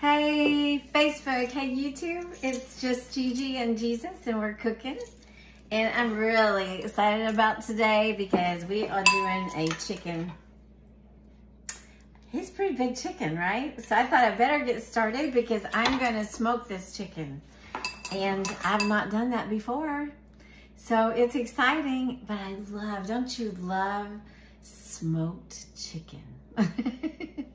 Hey Facebook, hey YouTube, it's just Gigi and Jesus and we're cooking. And I'm really excited about today because we are doing a chicken. He's pretty big chicken, right? So I thought I better get started because I'm gonna smoke this chicken. And I've not done that before. So it's exciting, but I love, don't you love smoked chicken?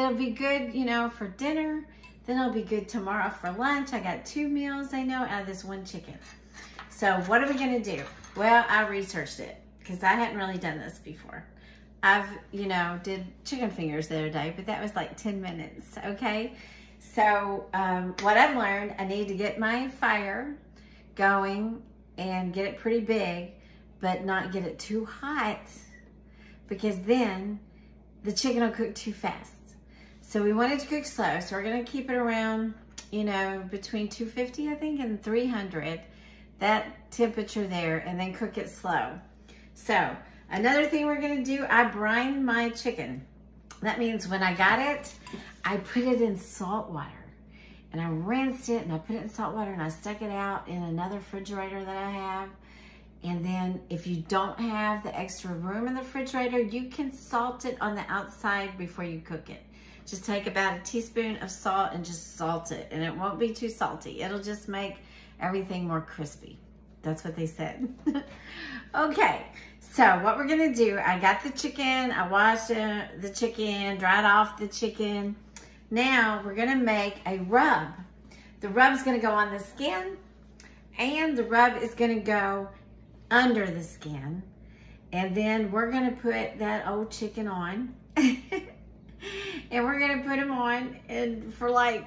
it'll be good, you know, for dinner. Then it'll be good tomorrow for lunch. I got two meals, I know, out of this one chicken. So what are we gonna do? Well, I researched it because I hadn't really done this before. I've, you know, did chicken fingers the other day, but that was like 10 minutes, okay? So um, what I've learned, I need to get my fire going and get it pretty big, but not get it too hot because then the chicken will cook too fast. So we want it to cook slow. So we're gonna keep it around, you know, between 250, I think, and 300, that temperature there, and then cook it slow. So another thing we're gonna do, I brine my chicken. That means when I got it, I put it in salt water and I rinsed it and I put it in salt water and I stuck it out in another refrigerator that I have and then if you don't have the extra room in the refrigerator, you can salt it on the outside before you cook it. Just take about a teaspoon of salt and just salt it. And it won't be too salty. It'll just make everything more crispy. That's what they said. okay, so what we're gonna do, I got the chicken, I washed the chicken, dried off the chicken. Now we're gonna make a rub. The rub's gonna go on the skin and the rub is gonna go under the skin. And then we're gonna put that old chicken on. and we're gonna put them on and for like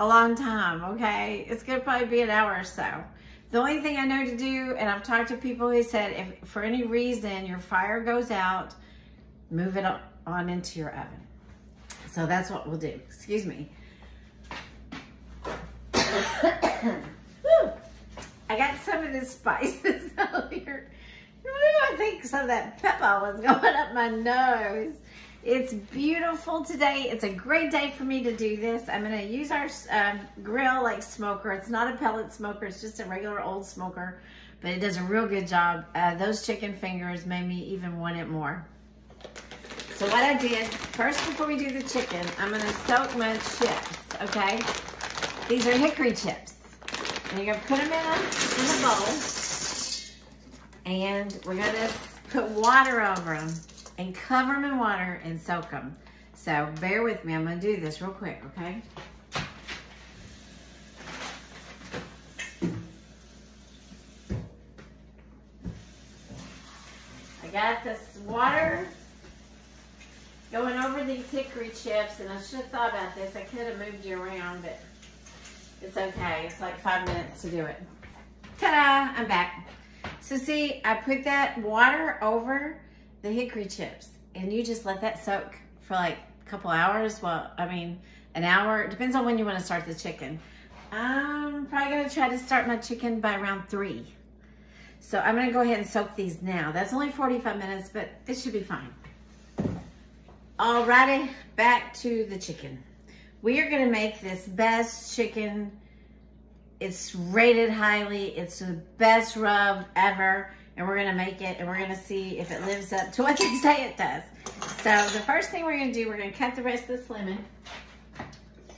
a long time, okay? It's gonna probably be an hour or so. The only thing I know to do, and I've talked to people who said if for any reason your fire goes out, move it on into your oven. So that's what we'll do. Excuse me. I got some of the spices out here. I think some of that pepper was going up my nose. It's beautiful today. It's a great day for me to do this. I'm gonna use our um, grill like smoker. It's not a pellet smoker, it's just a regular old smoker, but it does a real good job. Uh, those chicken fingers made me even want it more. So what I did, first before we do the chicken, I'm gonna soak my chips, okay? These are hickory chips. And you're gonna put them in in a bowl. And we're gonna put water over them and cover them in water and soak them. So bear with me, I'm gonna do this real quick, okay? I got this water going over these hickory chips and I should have thought about this. I could have moved you around, but it's okay. It's like five minutes to do it. Ta-da, I'm back. So see, I put that water over the hickory chips and you just let that soak for like a couple hours. Well, I mean, an hour. It depends on when you want to start the chicken. I'm probably going to try to start my chicken by around three. So I'm going to go ahead and soak these now. That's only 45 minutes, but it should be fine. Alrighty, back to the chicken. We are gonna make this best chicken. It's rated highly. It's the best rub ever. And we're gonna make it and we're gonna see if it lives up to what they say it does. So the first thing we're gonna do, we're gonna cut the rest of this lemon.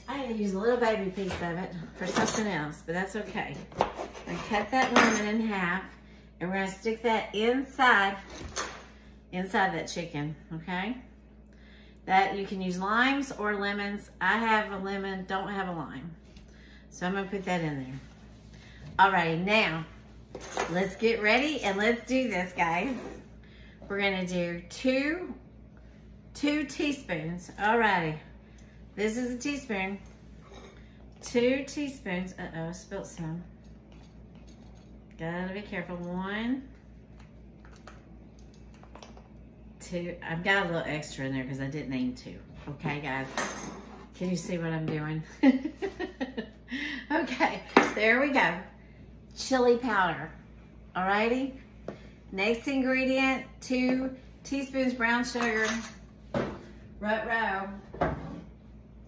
I had to use a little baby piece of it for something else, but that's okay. I'm gonna cut that lemon in half and we're gonna stick that inside, inside that chicken, okay? that you can use limes or lemons. I have a lemon, don't have a lime. So I'm gonna put that in there. All right, now let's get ready and let's do this, guys. We're gonna do two, two teaspoons. All righty, this is a teaspoon. Two teaspoons, uh-oh, spilled some. Gotta be careful, one, two. I've got a little extra in there because I didn't aim to. Okay, guys. Can you see what I'm doing? okay, there we go. Chili powder. Alrighty. Next ingredient, two teaspoons brown sugar. Rut row.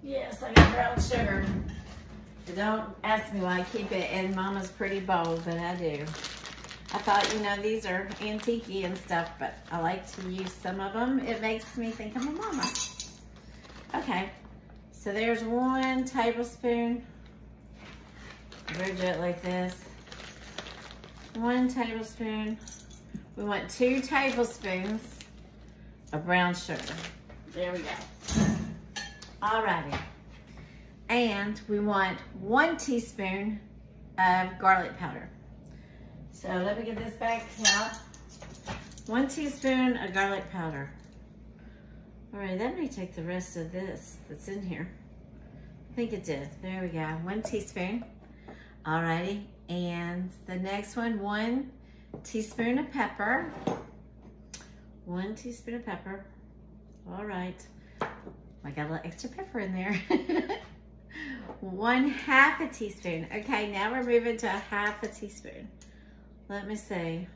Yes, I got brown sugar. Don't ask me why I keep it in Mama's Pretty Bowl, but I do. I thought, you know, these are antique and stuff, but I like to use some of them. It makes me think I'm a mama. Okay, so there's one tablespoon. We'll it like this. One tablespoon. We want two tablespoons of brown sugar. There we go. Alrighty. And we want one teaspoon of garlic powder. So let me get this back out. One teaspoon of garlic powder. All right, that may take the rest of this that's in here. I think it did. There we go. One teaspoon. Alrighty. And the next one, one teaspoon of pepper. One teaspoon of pepper. All right. I got a little extra pepper in there. one half a teaspoon. Okay, now we're moving to a half a teaspoon. Let me see.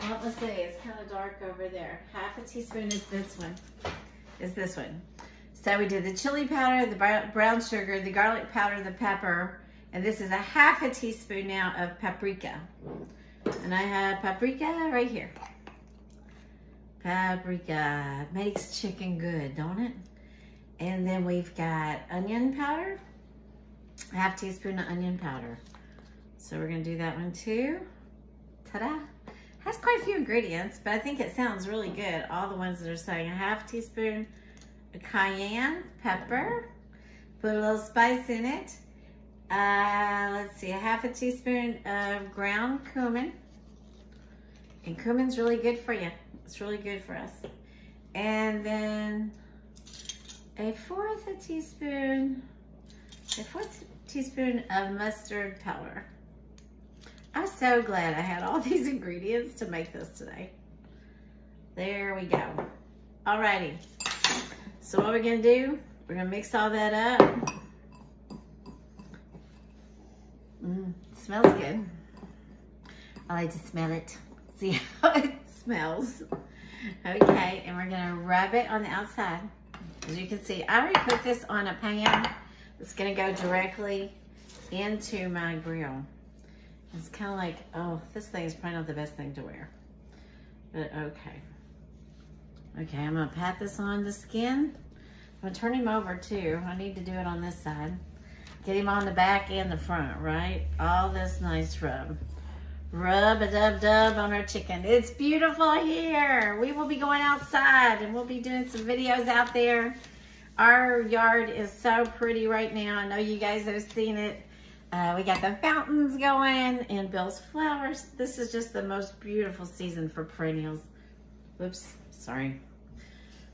Let me see, it's kind of dark over there. Half a teaspoon is this one, is this one. So we did the chili powder, the brown sugar, the garlic powder, the pepper, and this is a half a teaspoon now of paprika. And I have paprika right here. Paprika makes chicken good, don't it? And then we've got onion powder, half teaspoon of onion powder. So we're gonna do that one too. Ta-da. Has quite a few ingredients, but I think it sounds really good. All the ones that are saying a half teaspoon of cayenne pepper. Put a little spice in it. Uh, let's see, a half a teaspoon of ground cumin. And cumin's really good for you. It's really good for us. And then a fourth a teaspoon, a fourth teaspoon of mustard powder. I'm so glad I had all these ingredients to make this today. There we go. Alrighty. So what we're gonna do, we're gonna mix all that up. Mm, smells good. I like to smell it. See how it smells. Okay, and we're gonna rub it on the outside. As you can see, I already put this on a pan. It's gonna go directly into my grill. It's kind of like, oh, this thing is probably not the best thing to wear. But okay. Okay, I'm gonna pat this on the skin. I'm gonna turn him over too. I need to do it on this side. Get him on the back and the front, right? All this nice rub. Rub a dub dub on our chicken. It's beautiful here. We will be going outside and we'll be doing some videos out there. Our yard is so pretty right now. I know you guys have seen it. Uh, we got the fountains going and Bill's flowers. This is just the most beautiful season for perennials. Whoops, sorry.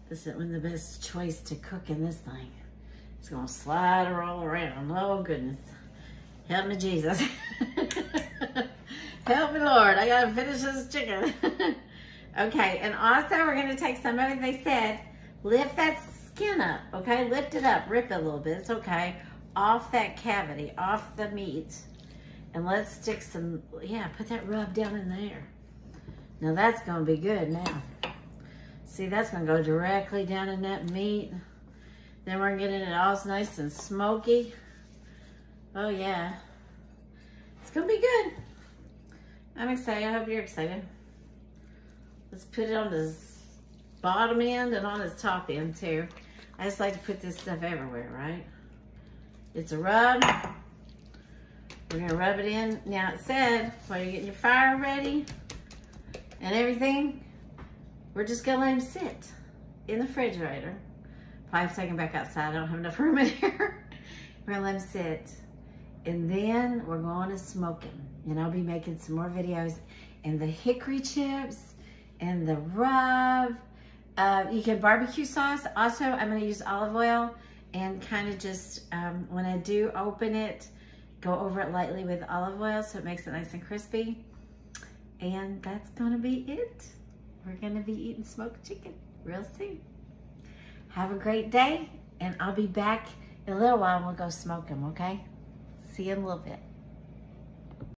This isn't the best choice to cook in this thing. It's gonna slide her all around. Oh goodness. Help me Jesus. Help me Lord, I gotta finish this chicken. okay, and also we're gonna take some of it, they said, lift that skin up, okay? Lift it up, rip it a little bit, it's okay off that cavity, off the meat. And let's stick some, yeah, put that rub down in there. Now that's gonna be good now. See, that's gonna go directly down in that meat. Then we're getting it all nice and smoky. Oh yeah. It's gonna be good. I'm excited, I hope you're excited. Let's put it on this bottom end and on this top end too. I just like to put this stuff everywhere, right? It's a rub. We're gonna rub it in. Now it said, while you're getting your fire ready and everything, we're just gonna let him sit in the refrigerator. Take him back outside. I don't have enough room in here. we're gonna let him sit. And then we're going to smoke him. And I'll be making some more videos. And the hickory chips and the rub. Uh, you can barbecue sauce. Also, I'm gonna use olive oil and kind of just, um, when I do open it, go over it lightly with olive oil so it makes it nice and crispy. And that's gonna be it. We're gonna be eating smoked chicken real soon. Have a great day, and I'll be back in a little while we'll go smoke them, okay? See you in a little bit.